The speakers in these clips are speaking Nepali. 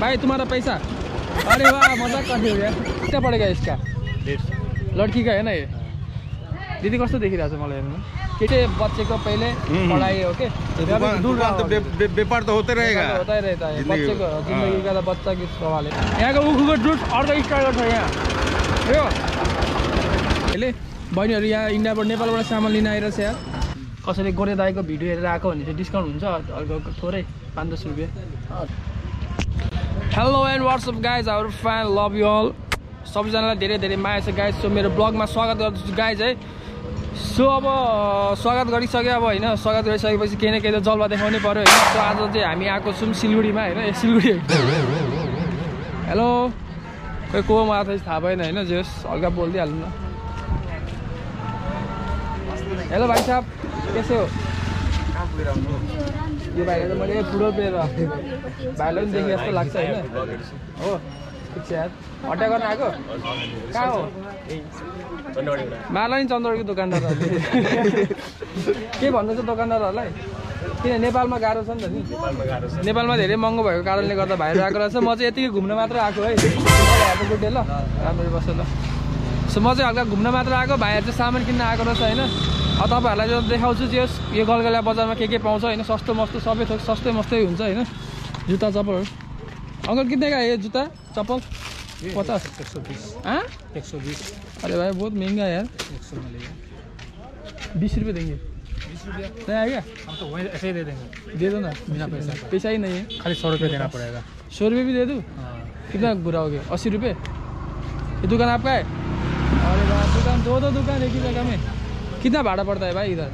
भाई तुम्हारा पैसा। अरे वाह मजाक कर रहे हो यार। कितना पड़ेगा इसका? लड़की का है ना ये? दीदी कस्तो देखिरहेको छ मलाई हेर्नु केटे बच्चेको पहिले हम्म। पढाइ हो के तो दुकान दुकान तो बे- बे- व्यापार तो होते रहेगा। होता ही रहता है। जिंदगी- बच्चे को। हाँ। जिंदगी का तो बच्चा की सवाल है? यहाँको उखुको जुट अर्को स्टार्ट गर्छ यहाँ। यो अहिले बहिनीहरू यहाँ इन्डियाबाट नेपालबाट सामान लिन आइरहेछ यार। कसैले गोरे दाईको भिडियो हेरेर आएको भने चाहिँ डिस्काउन्ट हुन्छ। अर्को थोरै पाँच दस रुपियाँ। Hello and what's up guys our fan love you all सबैजनालाई धेरै धेरै माया छ गाइज सो मेरो ब्लगमा स्वागत गर्दछु गाइज है सो अब स्वागत गरिसक्यो अब होइन स्वागत गरिसकेपछि केही न केही त जलवा देखाउनै पऱ्यो होइन सो आज चाहिँ हामी आएको छौँ सिलगढीमा होइन सिलगढी हेलो खोइ को मलाई त थाहा भएन होइन जे होस् हल्का बोलिदिइहाल्नु न हेलो भाइ साहब कैसे हो यो भाइलाई त मैले ठुलो पेर भाइलाई पनि देखेँ जस्तो लाग्छ होइन। हो ठिक छ यार। हट्टा गर्न आएको? कहाँ हो? मार्ला नि चन्द्रको दोकानदारहरूले। के भन्दैछ दोकानदारहरूलाई? किन नेपालमा गाह्रो छ नि त नि? नेपालमा धेरै महँगो भएको कारणले गर्दा भाइहरू आएको रहेछ। म चाहिँ यतिकै घुम्न मात्र आएको है। हेर्नु ल। राम्रो बस्छ ल। सो म चाहिँ हल्का घुम्न मात्र आएको। भाइहरू चाहिँ सामान किन्न आएको रहेछ होइन। अब तपाईँहरूलाई जो देखाउँछु जे होस् यो गलगला बजारमा के के पाउँछ होइन? सस्तो मस्तो सबै थोक सस्तै मस्तै हुन्छ होइन? जुत्ता चप्पलहरू। अङ्कल कितने का है ये जूता चप्पल? पचास। एक सौ बीस। हाँ? एक सौ बीस। अरे भाई बहुत महँगा है यार। एक सौ बीस रुपये देंगे। नहीं आएगा हम तो वहीं ऐसे ही दे देंगे। दे दो ना बिना पैसा। पैसा ही नहीं है। खाली सौ रुपये देना पड़ेगा। सौ रुपये भी दे दूँ? हाँ। कितना बुराओगे अस्सी रुपये? ये दुकान आपका है? अरे वाह दुकान दो दो दुकान एक ही जगह में। कितना भाड़ा पड़ता है भाई इधर?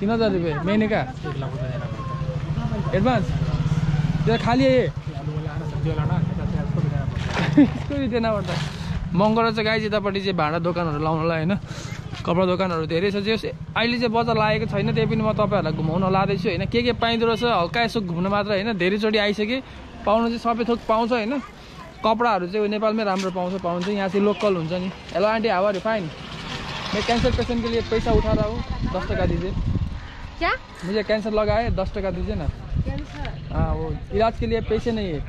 तीन हजार। रुपये महीने का? एडवांस इधर खाली है ये? उसको भी देना यसको पर्दा महँगो रहेछ गाई यतापट्टि चाहिँ भाँडा दोकानहरू लाउनलाई होइन। कपडा दोकानहरू धेरै छ। जे होस् अहिले चाहिँ बजार लागेको छैन त्यही पनि म तपाईँहरूलाई घुमाउन लाँदैछु होइन। के के पाइँदो रहेछ हल्का यसो घुम्न मात्र होइन। धेरैचोटि आइसकेँ पाउनु चाहिँ सबै थोक पाउँछ होइन। कपडाहरू चाहिँ नेपालमै राम्रो पाउँछ चाहिँ यहाँ चाहिँ लोकल हुन्छ नि। हेलो आन्टी हावाहरू फाइन मैं कैंसर पेशेंट के लिए पैसा उठा रहा हूँ दस टका दीजिए। क्या? मुझे कैंसर लगा है दस टका दीजिए ना। कैंसर हाँ वो इलाज के लिए पैसे नहीं है।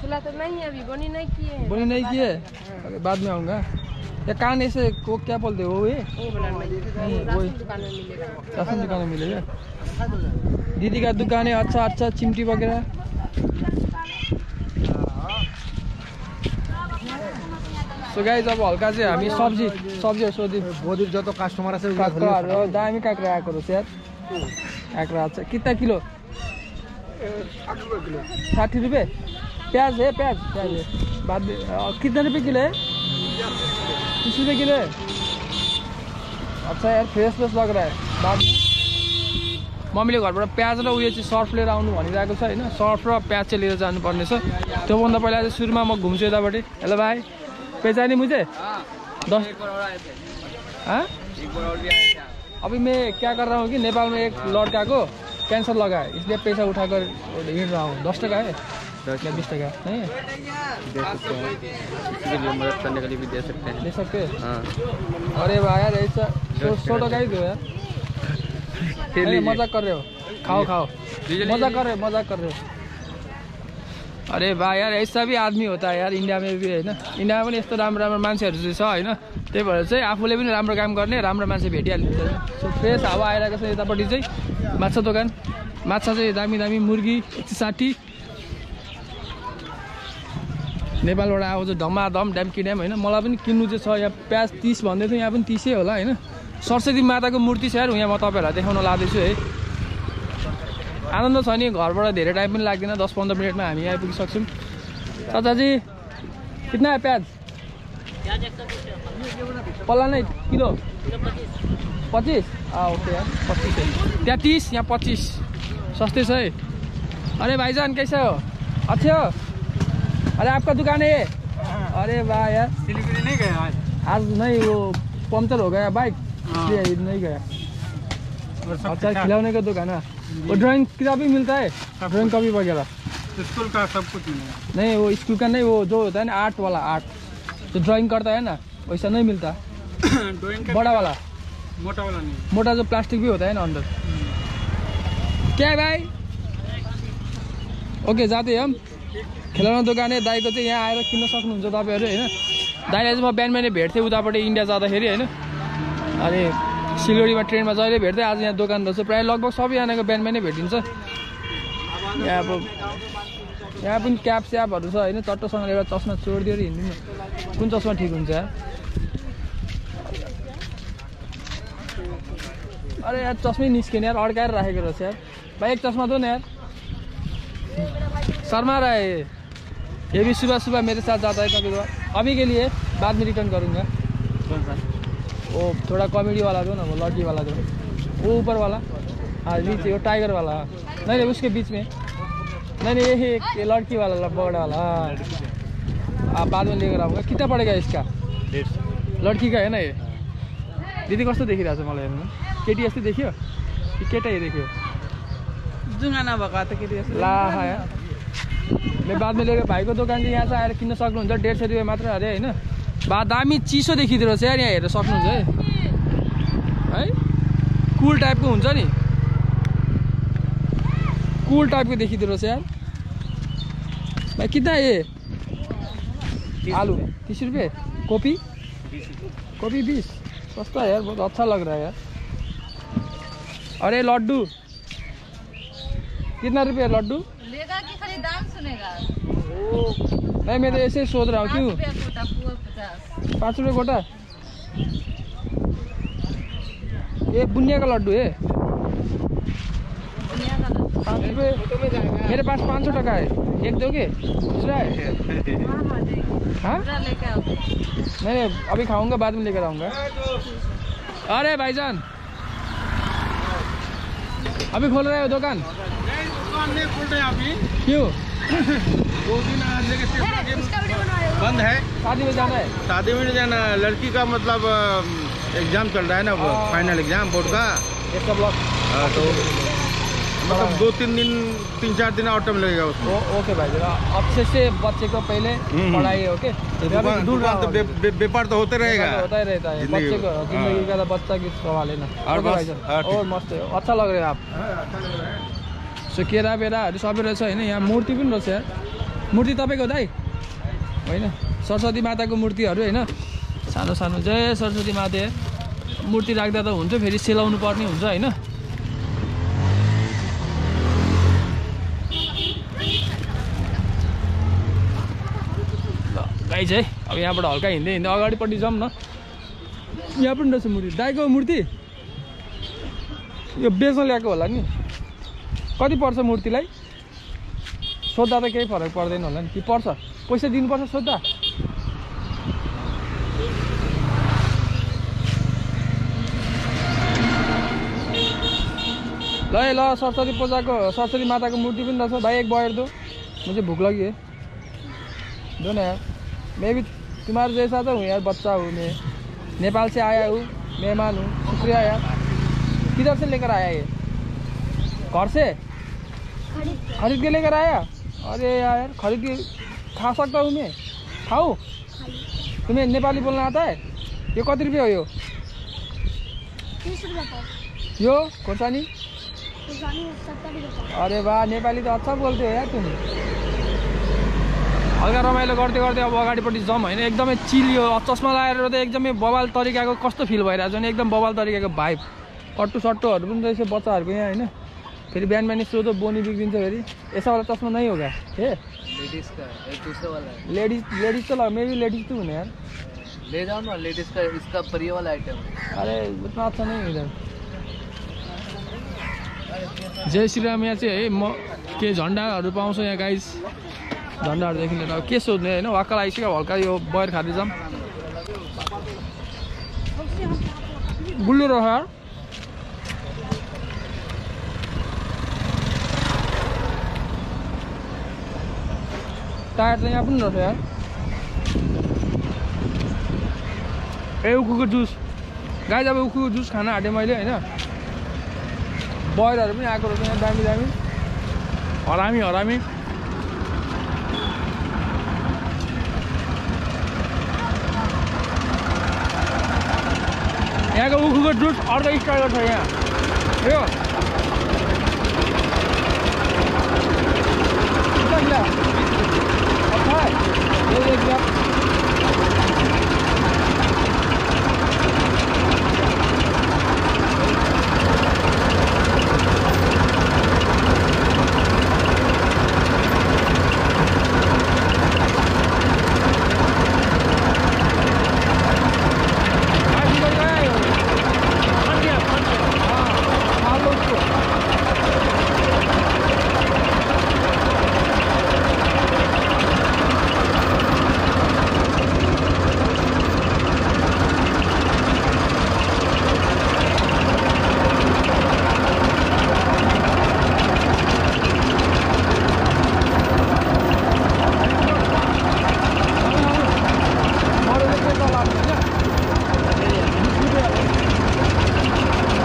खुला तो नहीं है अभी बनी नहीं किए हैं। बोली नहीं किए? अरे बाद में आऊँगा। या कान ऐसे को क्या बोलते हो वो ये? वही राशन दुकान में मिलेगा। राशन दुकान में मिलेगा? दीदी का दुकान है अच्छा अच्छा चिमटी वगैरह। सो गाइज अब हल्का चाहिँ हामी सब्जी सब्जीहरू सोधिदिउँ बहुत जो तो कस्टमर है काँक्राहरू दामी काँक्रा आएको रहेछ यार। काँक्रा अच्छा कितना किलो? साठी रुपये प्याज है प्याज प्याज बाद अ, कितना रुपये किलो है? तीस रुपये किलो है। अच्छा यार फ्रेस फ्रेस लग रहा है। बाद मम्मीले घरबाट प्याज र उयो चाहिँ सर्फ लिएर आउनु भनिरहेको छ होइन? सर्फ र प्याज चाहिँ लिएर जानुपर्ने छ। त्योभन्दा पहिला चाहिँ सुरुमा म घुम्छु यतापट्टि। हेलो भाइ। पहिचाने मुझे? दस। हाँ? अभी मैं क्या कर रहा हूँ कि नेपाल में एक लड़का को कैंसर लगा है। इसलिए पैसा उठाकर हिँड रहा हूँ। दस टका है? या बीस टका? नहीं दे सकते हैं। किसी के लिए मदद करने के लिए भी दे सकते हैं। दे सकते हैं? हाँ। अरे भाई यार ऐसा सौ सौ टका ही दो यार। मज़ाक कर रहे हो। खाओ खाओ। मज़ाक कर रहे हो मज़ाक कर रहे हो। अरे वाह यार ऐसा भी आदमी है यार इंडिया में भी होइन। इन्डियामा पनि यस्तो राम्रो राम्रो मान्छेहरू चाहिँ छ होइन। त्यही भएर चाहिँ आफूले पनि राम्रो काम गर्ने राम्रो मान्छे भेटिहाल्नुहुन्छ सो फ्रेस हावा आइरहेको छ यतापट्टि चाहिँ। माछा दोकान। माछा चाहिँ दामी दामी मुर्गी एक सय साठी नेपालबाट आउँछ धमाधम ड्याम्की ड्याम होइन। मलाई पनि किन्नु चाहिँ छ यहाँ प्याज तिस भन्दै थियो यहाँ पनि तिसै होला होइन। सरस्वती माताको मूर्ति छ यार यहाँ म तपाईँहरूलाई देखाउन लाँदैछु है। आनन्द छ नि घरबाट धेरै टाइम पनि लाग्दैन दस पन्ध्र मिनटमा हामी आइपुगिसक्छौँ। चाचाजी कितना प्याज? पल्ला नै किलो? पच्चिस? ओके पच्चिस त्यहाँ तिस यहाँ पच्चिस। सस्तै छ है। अरे भाइजान कैसे हो? अच्छे हो? अरे आपका दुकान है? ये अरे वाह यार। सिलीगुड़ी नहीं गए आज। आज नहीं वो पंचर हो गया बाइक। नहीं गया। अच्छा का दुकान है। वो ड्राइंग किताब भी मिलता है। ड्राइंग कॉपी वगैरह। स्कूल का सब कुछ मिलेगा नहीं वो स्कूल का नहीं वो जो होता है ना आर्ट वाला आर्ट जो ड्राइंग करता है ना वैसा नहीं मिलता। ड्राइंग बड़ा वाला। मोटा वाला नहीं। मोटा जो प्लास्टिक भी होता है ना अंदर। क्या है भाई? ओके जाते हैं हम। खेलौना दोकाने दाईको चाहिँ यहाँ आएर किन्न सक्नुहुन्छ तपाईँहरू होइन दाईलाई चाहिँ म बिहान बिहानै भेट्थेँ उतापट्टि इन्डिया जाँदाखेरि होइन अनि सिलगढीमा ट्रेनमा जहिले भेट्थेँ आज यहाँ दोकान रहेछ प्रायः लगभग सबैजनाको बिहान बिहानै भेटिन्छ। यहाँ अब यहाँ पनि क्याप स्यापहरू छ होइन? चट्टोसँगले एउटा चस्मा चोरिदियो र हिँड्नु। कुन चस्मा ठिक हुन्छ? अरे यार चस्मै निस्केन यार अड्काएर राखेको रहेछ यार। भाइ एक चस्मा दो न यार। शर्मा है ये ये भी सुबह सुबह मेरे साथ जाता है कभार अभी के लिए बाद में रिटर्न करूँगा। कौन सा? वो थोड़ा कॉमेडी वाला दो ना वो लड़की वाला दो वो ऊपर वाला हाँ नीचे वो टाइगर वाला। नहीं नहीं उसके बीच में। नहीं नहीं ये है एक ये लड़की वाला बगड़ा वाला हाँ। आप बाद में लेकर आऊँगा कितना पड़ेगा इसका? लड़की का है ना ये? दिदी कस्तो देखिरहेको छ मलाई हेर्नु केटी जस्तै देखियो? कि केटै देखियो। जुङ्गा नभएको त केटी जस्तो ला हाया मैं बाद में लेकर भाइको दोकान चाहिँ यहाँ चाहिँ आएर किन्न सक्नुहुन्छ डेढ सय रुपियाँ मात्र अरे होइन बा दामी चिसो देखिँदो रहेछ यार यहाँ हेरेर सक्नुहुन्छ है। है? कुल टाइपको हुन्छ नि। कुल टाइपको देखिँदो रहेछ यार। भाइ कितना है ये? आलू। तीस रुपये कॉपी? कॉपी बीस। सस्ता यार बहुत अच्छा लग रहा है यार। अरे लड्डू। कितना रुपये लड्डू? लेगा कि खाली दाम सुनेगा? नहीं मैं तो ऐसे ही सोच रहा हूँ क्यों? पाँच रुपये गोटा। ये बुनिया का लड्डू है पाँच रुपये। मेरे पास पाँच सौ टका है। एक दोगे? दूसरा है? हाँ? नहीं अभी खाऊँगा बाद में लेकर आऊँगा। अरे भाईजान। अभी खोल रहे हो दुकान? नहीं दुकान नहीं खोल रहे अभी। क्यों? दो दिन आज के हो बंद है। शादी में जाना है। शादी में नहीं जाना लड़की का मतलब एग्ज़ाम चल रहा है ना वो हाँ। फाइनल एग्ज़ाम बोर्ड का। एक ब्लॉक हाँ, तो मतलब दो तीन दिन तीन चार दिन और टाइम लगेगा उसको। ओके भाई जरा अच्छे से बच्चे को पहले। पढ़ाई पढ़ाइए ओके? तो दुकान तो हूँ। व्यापार तो होते रहेगा। होता ही रहता है। बच्चे को हाँ। ज़िंदगी का तो बच्चा की सवाल है ना और। हाँ, मस्त है। अच्छा लग रहा है आप। सो केरा बेराहरू सबै रहेछ होइन यहाँ मूर्ति पनि रहेछ। यार मूर्ति तपाईँको दाइ? होइन सरस्वती माताको मूर्तिहरू होइन। सानो सानो जय सरस्वती माते। मूर्ति राख्दा त हुन्छ फेरि सेलाउनु पर्ने हुन्छ होइन। गाई चाहिँ अब यहाँबाट हल्का हिँड्दै हिँड्दै अगाडिपट्टि जाउँ न। यहाँ पनि रहेछ मूर्ति। दाइको मूर्ति? यो बेच्न ल्याएको होला नि। कति पर्छ मूर्तिलाई? सोद्धा त केही फरक पर्दैन होला नि। कि पर्छ? पैसा दिनुपर्छ सोद्धा? ल है ल सरस्वती पूजाको सरस्वती माता को मूर्ति पनि रहेछ भाइ एक बयर दो। मुझे भूख लगी है। दो ना यार। मैं भी तुम्हारे जैसा हूँ यार बच्चा हूँ मैं। नेपाल से आया हूँ मेहमान हूँ। शुक्रिया यार। किधर से लेकर आया ये? घर से? खरीद के लेकर आया? अरे यार खरीद के खा सकता हूँ मैं। खाऊ? तुम्हें नेपाली बोलना आता है? यो कति रुपियाँ हो यो? यो खोर्सानी अरे वाह नेपाली तो अच्छा बोलते हो यार तुम। हल्का रमाइलो गर्दै गर्दै अब अगाडिपट्टि जाउँ होइन। एकदमै चिलियो चस्मा लगाएर त एकदमै बवाल तरिकाको कस्तो फिल भइरहेको छ भने एकदम बवाल तरिकाको भाइब कट्टु सट्टुहरू पनि रहेछ बच्चाहरूको यहाँ होइन? फेरि बिहान बिहान सोधो बोनी बिग्रिन्छ फेरि ऐसा वाला चस्मा नै होगा ए लेडीज का है वाला है। लेडिज लेडिज त ल मेबी लेडिज तो हुने यार। ले जाओ ना लेडीज का इसका परिये वाला आइटम अरे उतना अच्छा नहीं इधर। जय श्रीराम यहाँ चाहिँ है म के झन्डाहरू पाउँछ यहाँ गाइस झन्डाहरूदेखि लिएर के सोध्ने होइन वाक्क आइसक्यो हल्का यो बयर खाँदै जाऊँ। गुल्लो रह टायर चाहिँ यहाँ पनि रहेछ यार ए उखुको जुस गाई अब उखुको जुस खान आँटेँ मैले होइन बयरहरू पनि आएको रहेछ यहाँ दामी दामी हरामी हरामी यहाँको उखुको जुस अर्को स्टाइलको छ यहाँ यो ये देख लिया आज निकल गया है वो। हाँ, मार लो उसको। और ये क्या चला रहा है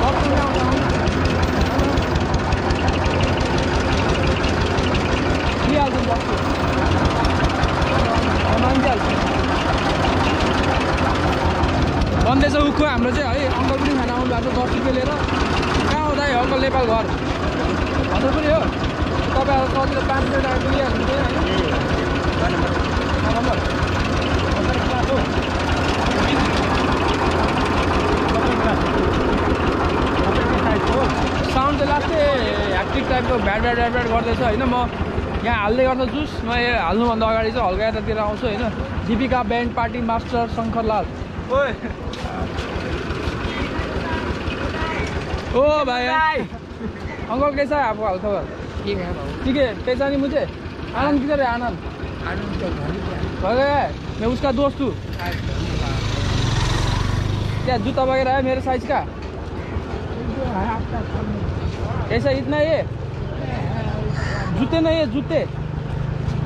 और तुम यहाँ आओ। ये हाल तुम बस्छु मान्छे हाल्छु भन्दैछ उखु हाम्रो चाहिँ है अङ्कल पनि खाना आउनु भएको छ दस रुपियाँ लिएर कहाँ हो दाइ अङ्कल नेपाल घर हजुर पनि हो तपाईँहरू सजिलो पाँच मिनट आएर पुगिहाल्नु होइन नम्बर साउन्ड चाहिँ लास्टै ह्याक्टिक टाइपको भ्याट भ्याट भ्याट भ्याट गर्दैछ होइन? म यहाँ हाल्दै गर्दा जुस म हाल्नुभन्दा अगाडि चाहिँ हल्का यतातिर आउँछु होइन? Dipika band party master Shankarlal ओ भाई अंकल कैसा है आपका हालखबर ठीक है बाबू ठीक है कैसा नहीं मुझे? आनंद किधर है आनंद घर गया। हो मैं उसका दोस्त हूँ क्या जूता वगैरह है मेरे साइज का कैसा इतना ये जूते नहीं है जूते।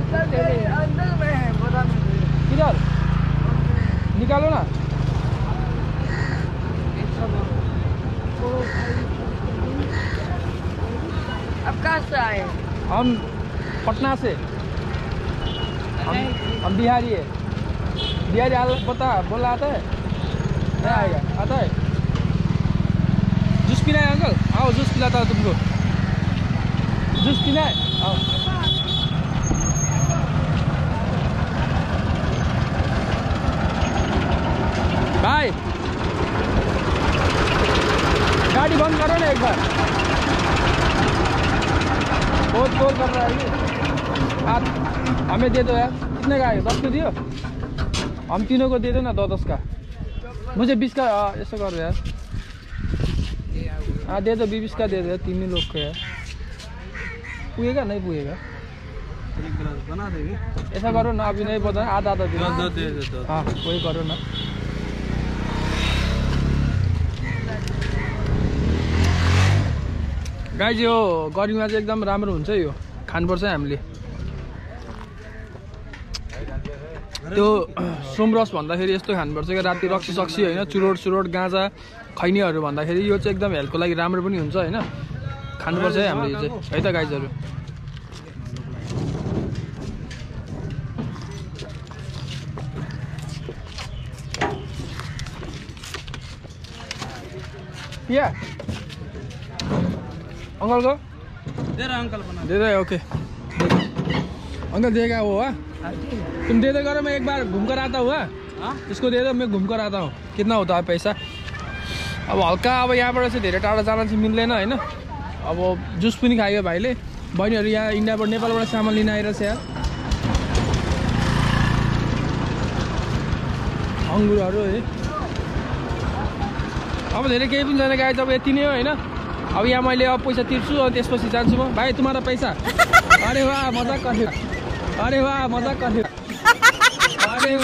अंदर में है किधर? निकालो ना। अब कहाँ से आए? हम पटना से। हम हम बिहारी है। बिहारी हाल बता बोला आता है नहीं आएगा। आता है। जूस पीना है अंकल? आओ जूस पिलाता हूँ तुमको। है आओ भाई गाड़ी बंद करो ना एक बार। बहुत शोर कर रहा है ये। आप हमें दे दो यार। कितने का है? दस को दियो। हम तीनों को दे दो ना, दो दस का। मुझे बीस का ऐसा करो यार। हाँ दे दो, बीस का दे दो तीन ही लोग को यार। पुगेगा नहीं पुगेगा बना देंगे ऐसा करो ना अभी नहीं पता आधा आधा दिनो हाँ वही करो ना गाई यो गर्मीमा चाहिँ एकदम राम्रो हुन्छ यो। खानुपर्छ है हामीले। त्यो सोमरस भन्दाखेरि यस्तो खानुपर्छ क्या राति रक्सी सक्सी होइन चुरोट चुरोट गाँजा खैनीहरू भन्दाखेरि यो चाहिँ एकदम हेल्थको लागि राम्रो पनि हुन्छ होइन। खानुपर्छ है हामीले यो चाहिँ। है त गाइजहरू। या अंकल को दे रहा अंकल बना दे दे ओके। अंकल देगा वो हाँ तुम दे दे करो मैं एक बार घूम कर आता हूँ इसको दे दो मैं घूम कर आता हूँ। कितना होता है पैसा? अब हल्का अब यहाँबाट चाहिँ धेरै टाढा जान चाहिँ मिल्दैन होइन अब जुस पनि खायो भाइले। बहिनीहरू यहाँ इन्डियाबाट नेपालबाट सामान लिन आइरहेछ यार अङ्गुरहरू है। अब धेरै केही पनि छैन गाई अब यति नै हो होइन? अब यहाँ मैले अब पैसा तिर्छु अनि त्यसपछि जान्छु म। भाइ तुम्हारा पैसा। अरे वाह मजाक गर्थ्यो अरे वाह मजाक गर्थ्यो अरे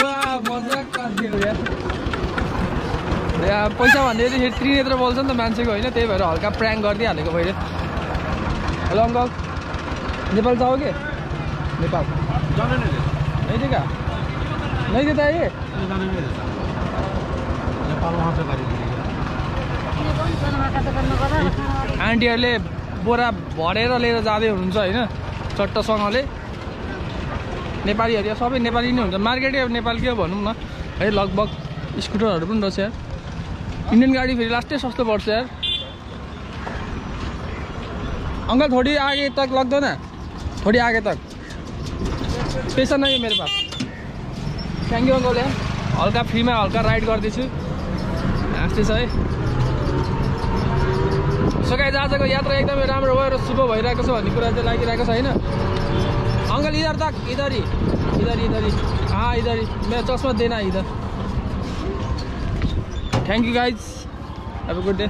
मजाक गर्थ्यो यार। यहाँ पैसा भन्दै फेरि त्रिनेत्र बोल्छ नि त मान्छेको होइन? त्यही भएर हल्का प्र्याङ्क गरिदिइहालेको मैले। Hello uncle. नेपाल नहीं देता नेपाल। वहाँ से गाड़ी मिलेगा आन्टीहरूले बोरा भरेर लिएर जाँदै हुनुहुन्छ होइन? चट्टसँगले। नेपालीहरू यहाँ सबै नेपाली नै हुन्छ। मार्केटै अब नेपालकै भनौँ न। है लगभग स्कुटरहरू पनि रहेछ यार इन्डियन गाडी फेरि लास्टै सस्तो पर्छ यार। अंकल थोड़ी आगे तक लग दो ना। थोड़ी आगे तक। पैसा है मेरे पास। थ्याङ्क यू अङ्कल यार। हल्का फ्रीमा हल्का राइड गर्दैछु। हाँस्दैछ है। सो गाइज आजको यात्रा एकदमै राम्रो भयो र शुभ भइरहेको छ भन्ने कुरा चाहिँ लागिरहेको छ होइन? अङ्कल इधर तक इधर। इधर इधर। ही इधर? मेरा चश्मा देना इधर। Thank you guys a good day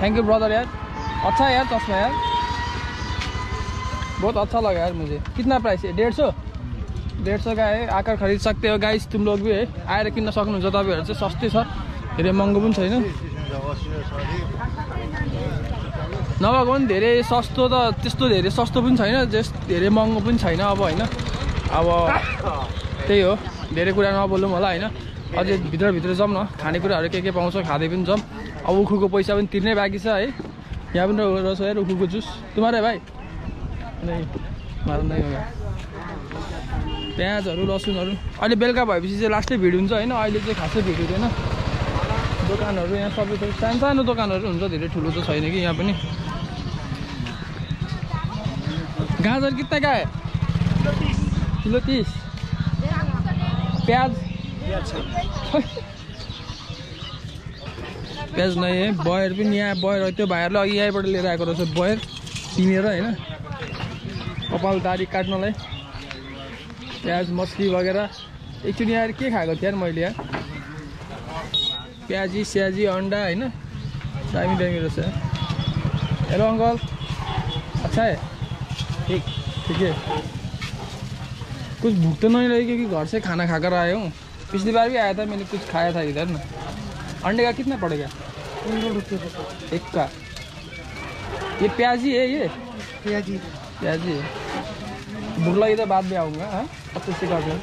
thank you brother यार अच्छा यार चश्मा यार बहुत अच्छा लगा यार मुझे कितना प्राइस है डेढ़ सौ डेढ़ सौ का है आकर खरीद सकते हो गाइस तुम लोग भी है आएर किन्न सक्नुहुन्छ तपाईँहरू चाहिँ सस्तै छ धेरै महँगो पनि छैन नभएको पनि धेरै सस्तो त त्यस्तो धेरै सस्तो पनि छैन जस धेरै महँगो पनि छैन अब होइन अब त्यही हो धेरै कुरा नबोलौँ होला होइन अझै भित्रभित्र जाउँ न। खानेकुराहरू के के पाउँछ खाँदै पनि जाउँ अब उखुको पैसा पनि तिर्नै बाँकी छ है। यहाँ पनि रहेछ यार उखुको जुस। तुम्हारै भाइ? हो। प्याजहरू लसुनहरू। अहिले बेलुका भएपछि चाहिँ लास्टै भिड हुन्छ होइन? अहिले चाहिँ खासै भिड हुँदैन। दोकानहरू यहाँ सबै थोक सानो सानो दोकानहरू हुन्छ धेरै ठुलो त छैन कि यहाँ पनि। गाजर का है किलो तिस। प्याज प्याज नै है बयर पनि यहाँ बयर त्यो भाइहरूले अघि यहीँबाट लिएर आएको रहेछ बयर किनेर होइन कपाल दारी काट्नलाई प्याज मछली वगेरा एकचोटि यहाँ के खाएको थिएँ मैले यहाँ प्याजी स्याजी अन्डा होइन दामी दामी रहेछ हेलो अंकल। अच्छा है? ठीक ठीक कुछ भूख तो लगी क्योंकि घर से खाना आए हूँ। पिछली बार भी आया था मैंने कुछ खाया था इधर ना। अंडे का कितना पड़ेगा? एक का। ये प्याजी है ये? प्याजी। प्याजी है। लगी तो बाद में आऊँगा हाँ? अच्छे से कर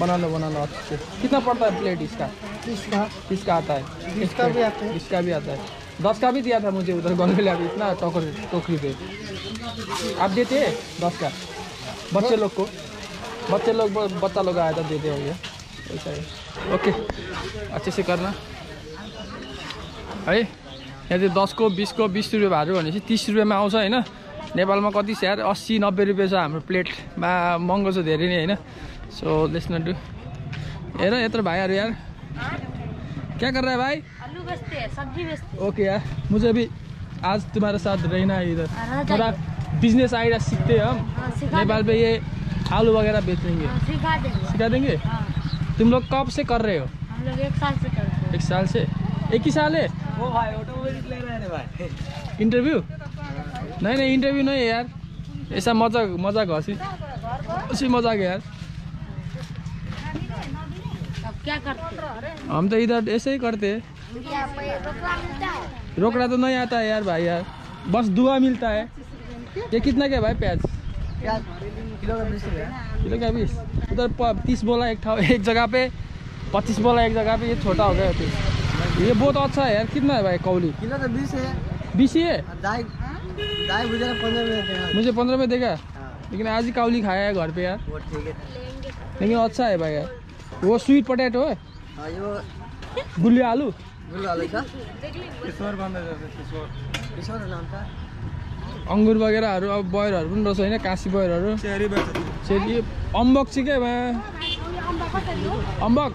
बना लो बना लो अच्छे से। कितना पड़ता है प्लेट इसका? इसका। किसका आता है। बीस का भी आता है। इसका भी आता है। दस का भी दिया था मुझे उधर गन में अभी। इतना टोकर टोकरी पे। आप देते हैं दस का? बच्चे लोग को? बच्चे लोग बच्चा लोग आया था देते होंगे। है ओके अच्छे से करना। है? यहाँ चाहिँ दसको बिसको बिस रुपियाँ भाडा भनेपछि तिस रुपियाँमा आउँछ होइन? नेपालमा कति स्याहार अस्सी नब्बे रुपियाँ छ हाम्रो प्लेटमा। महँगो छ धेरै नै होइन? सो लेट्स नट डू हेर यत्रो भाइहरू यार। क्या कर रहा है भाई आलू बेचते हैं सब्जी बेचते हैं ओके यार मुझे भी आज तुम्हारे साथ रहना इधर। थोड़ा बिजनेस आइडिया सीखते हैं। हम नेपाल पे ये आलू वगैरह बेचेंगे सिखा देंगे। सिखा देंगे? हाँ। तुम लोग कब से कर रहे हो? हम लोग एक साल से करते हैं। एक साल से? एक ही साल है? वो भाई ऑटोमोबाइल ले रहे हैं भाई। इंटरव्यू नहीं नहीं इंटरव्यू नहीं है यार। ऐसा मज़ाक मज़ाक हँसी। उसी मज़ाक है यार। अब क्या करते हम तो इधर ऐसे ही करते हैं। रोकड़ा तो नहीं आता है यार भाई यार। बस दुआ मिलता है। ये कितना क्या भाई? प्याज? प्याज किलो का बीस रुपया किलो का बीस। उधर तीस बोला एक ठाव एक जगह पे पच्चीस बोला एक जगह पे ये छोटा हो गया फिर ये बहुत अच्छा है यार कितना है भाई कौली? किलो का बीस है। बीस ही है? देगा। मुझे पंद्रह में देगा? हाँ। लेकिन आज ही काउली खाया है घर पे यार। है। लेकिन अच्छा है भाई यार। वो स्वीट पोटैटो है। हाँ ये वो गुल्ली आलू? गुल वाले का? किशोर किशोर। नाम था। अङ्गुर वगेराहरू अब बयरहरू पनि रहेछ होइन काँसी बयरहरू। चेरी सेरी अम्बक चाहिँ के भए अम्बक?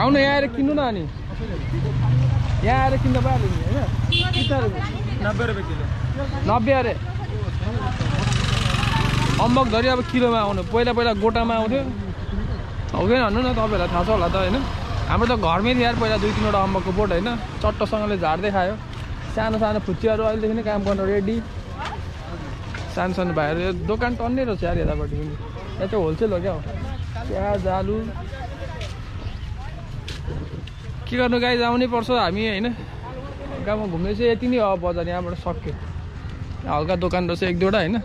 आउन यहाँ आएर किन्नु न अनि। यहाँ आएर किन्दा भइहाल्यो नि होइन? नब्बे रुपये किलो। नब्बे अरे। अम्बक धरि अब किलोमा आउनु। पहिला पहिला गोटामा आउँथ्यो। हुँदैन भन्नु न तपाईँहरूलाई थाहा छ होला त होइन। हाम्रो त घरमै थियो यार पहिला दुई तिनवटा अम्बकको बोट होइन। चट्टसँगले झार्दै खायो। सानो सानो फुच्चीहरू अहिलेदेखि नै काम गर्न रेडी सानो सानो भाइहरू यो दोकान टन्नै रहेछ यार यतापट्टि पनि। यहाँ चाहिँ होलसेल हो क्या हो? प्याज आलु। के गर्नु गाई आउनै पर्छ हामी होइन? गाउँमा घुम्ने चाहिँ यति नै हो बजार यहाँबाट सक्यो हल्का दोकान रहेछ एक दुईवटा होइन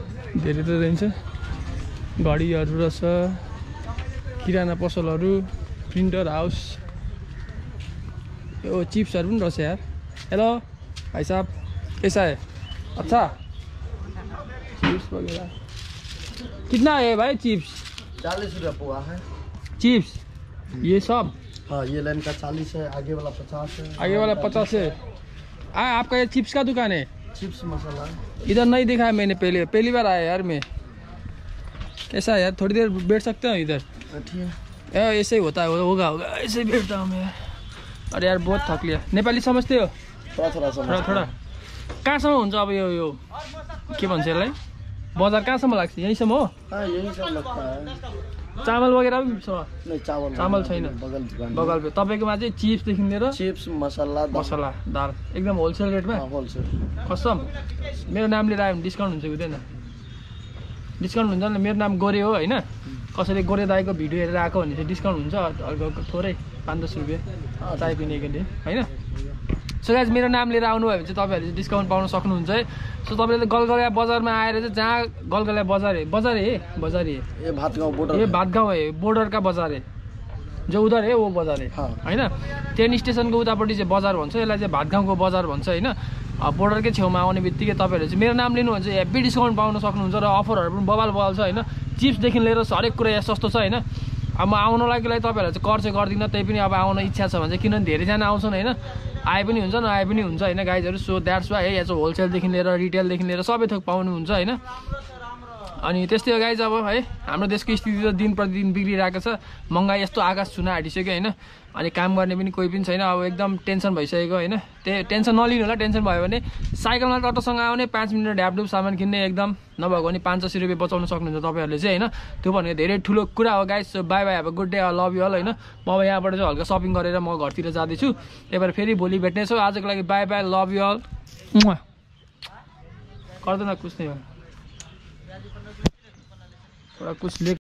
धेरै त रहन्छ। घडीहरू रहेछ किराना पसलहरू प्रिन्टर हाउस। यो चिप्सहरू पनि रहेछ यार। हेलो भाइ साहब कैसा अच्छा? चिप्स वगैरह। कितना है भाई चिप्स चालीस रुपया पुआ है। चिप्स ये सब? हाँ ये लाइन का चालीस है आगे वाला पचास है। आगे वाला पचास है। आ आपका ये चिप्स का दुकान है? चिप्स मसाला। इधर नहीं देखा है मैंने पहले पहली बार आया यार मैं। कैसा है यार थोड़ी देर बैठ सकते हो इधर? ए ऐसे ही होता है होगा होगा ऐसे ही बैठता हूँ मैं। अरे यार बहुत थक लिया। नेपाली समझते हो? थोड़ा थोड़ा थोडा थोडा। कहाँसम्म हुन्छ अब यो यो? के भन्छ यसलाई? बजार कहाँसम्म लाग्छ? यहीँसम्म हो? चामल वगैरह पनि चावल चामल छैन। बगल तपाईँकोमा चाहिँ चिप्सदेखि लिएर चिप्स मसाला मसला दाल। एकदम होलसेल रेटमा होलसेल कसम। मेरो नाम लिएर आयो भने डिस्काउन्ट हुन्छ कि हुँदैन? डिस्काउन्ट हुन्छ नि मेरो नाम गोरे हो होइन? कसैले गोरे दाईको भिडियो हेरेर आएको भने चाहिँ डिस्काउन्ट हुन्छ। हल्का थोरै पाँच दस रुपियाँ चाय पिनेको लिए होइन? सो गाइज मेरो नाम लिएर आउनुभयो भने चाहिँ तपाईँहरूले डिस्काउन्ट पाउन सक्नुहुन्छ है। सो तपाईँले गलगलिया बजारमा आएर चाहिँ जहाँ गलगलिया बजार है बजार है बजार है। ये भात गाँव बॉर्डर ये भातगाउँ है बोर्डर का बजार है। जो उधर है वो बजार है। होइन? ट्रेन स्टेसनको उतापट्टि चाहिँ बजार भन्छ यसलाई चाहिँ भातगाउँको बजार भन्छ होइन? बोर्डरकै छेउमा आउने बित्तिकै तपाईँहरूले चाहिँ मेरो नाम लिनुहुन्छ हेभी डिस्काउन्ट पाउन सक्नुहुन्छ र अफरहरू पनि बबाल बबाल छ होइन? चिप्सदेखि लिएर हरेक कुरा यहाँ सस्तो छ होइन? अब म आउनलाई लागि तपाईँहरूलाई चाहिँ कर चाहिँ गर्दिनँ त्यही पनि अब आउन इच्छा छ भने चाहिँ किनभने धेरैजना आउँछन् होइन। आए पनि हुन्छ नआए पनि हुन्छ होइन गाइजहरू सो द्याट्स वाइ है यहाँ चाहिँ होलसेलदेखि लिएर रिटेलदेखि लिएर सबै थोक पाउनुहुन्छ होइन। अनि त्यस्तै हो गाइज अब है हाम्रो देशको स्थिति त दिन प्रतिदिन बिग्रिरहेको छ। महँगाई यस्तो आकाश छुन आँटिसक्यो होइन? अनि काम गर्ने पनि कोही पनि छैन। अब एकदम टेन्सन भइसकेको होइन? त्यही टेन्सन नलिनु होला टेन्सन भयो भने साइकलमा टटोसँग आउने पाँच मिनट ढ्यापडुप सामान किन्ने एकदम नभएको भने पाँच सय रुपियाँ बचाउन सक्नुहुन्छ तपाईँहरूले चाहिँ होइन? त्यो भनेको धेरै ठुलो कुरा हो गाइज बाई बाई अब good day love you all होइन? म अब यहाँबाट चाहिँ हल्का सपिङ गरेर म घरतिर जाँदैछु। त्यही भएर फेरि भोलि भेट्नेछु। आजको लागि bye bye love you all गर्दैन कुछ हो। थोड़ा कुछ लेट